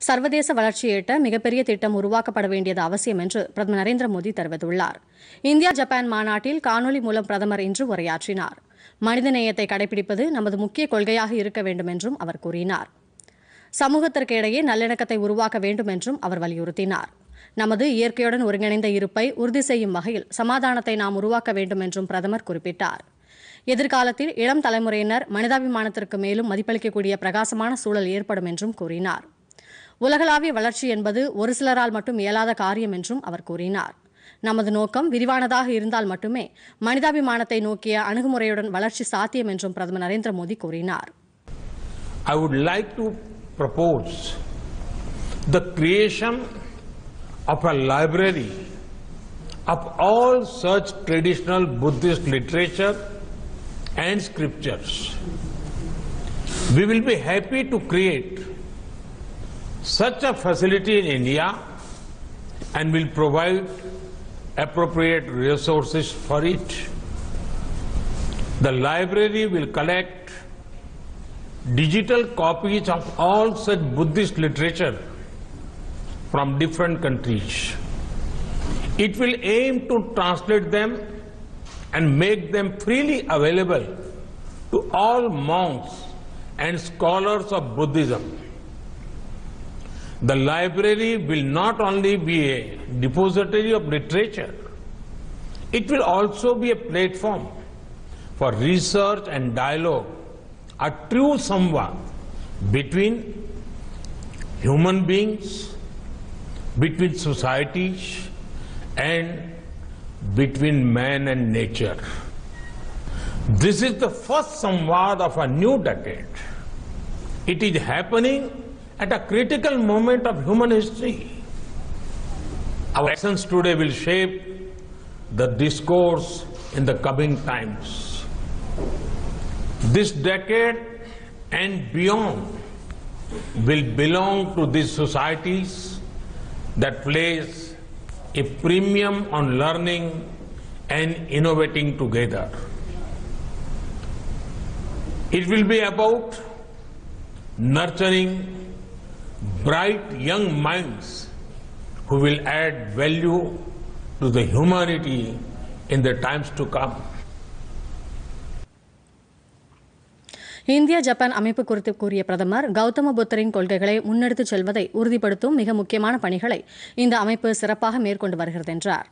சர்வதேச வளர்ச்சியை எட்ட மிகப்பெரிய திட்டம் உருவாக்கப்பட வேண்டியது அவசியம் என்று பிரதமர் நரேந்திர மோடி தெரிவித்துள்ளார். இந்தியா ஜப்பான் மாநாட்டில் காணொலி மூலம் பிரதமர் இன்று உரையாற்றினார். மனிதநேயத்தை கடைபிடிப்பது நமது முக்கிய கொள்கையாக இருக்க வேண்டும் என்றும் அவர் கூறினார். சமூகத்திற்கு இடையே நல்லிணக்கத்தை உருவாக்க வேண்டும் என்றும் அவர் வலியுறுத்தினார். நமது இயற்கையுடன் ஒருங்கிணைந்த இருப்பை உறுதி செய்யும் வகையில் சமாதானத்தை நாம் உருவாக்க வேண்டும் என்றும் பிரதமர் குறிப்பிட்டார். எதிர்காலத்தில் இளம் தலைமுறையினர் மனிதாபிமானத்திற்கு மேலும் மதிப்பளிக்கக்கூடிய பிரகாசமான சூழல் ஏற்படும் என்றும் கூறினார். உலகளாவிய வளர்ச்சி என்பது ஒரு சிலரால் மட்டும் இயலாத காரியம் என்றும் அவர் கூறினார் நமது நோக்கம் விரிவானதாக இருந்தால் மட்டுமே மனிதாபிமானத்தை நோக்கிய அணுகுமுறையுடன் வளர்ச்சி சாத்தியம் என்றும் பிரதமர் நரேந்திர மோடி கூறினார் I would like to propose the creation of a library of all such traditional Buddhist literature and scriptures. We will be happy to create such a facility in India and will provide appropriate resources for it. The library will collect digital copies of all such Buddhist literature from different countries. It will aim to translate them and make them freely available to all monks and scholars of Buddhism. The library will not only be a depository of literature, it will also be a platform for research and dialogue a true samvad between human beings, between societies, and between man and nature. This is the first samvad of a new decade. It is happening at a critical moment of human history. Our actions today will shape the discourse in the coming times. This decade and beyond will belong to these societies that place a premium on learning and innovating together. It will be about nurturing bright young minds who will add value to the humanity in the times to come. India Japan அமைப்பு குறித்து கூறிய பிரதமர் கௌதம புத்தரின் கொள்கைகளை முன்னெடுத்துச் செல்வதை உறுதிப்படுத்தும் மிக முக்கியமான பணிகளை இந்த அமைப்பு சிறப்பாக மேற்கொண்டு வருகிறது என்றார்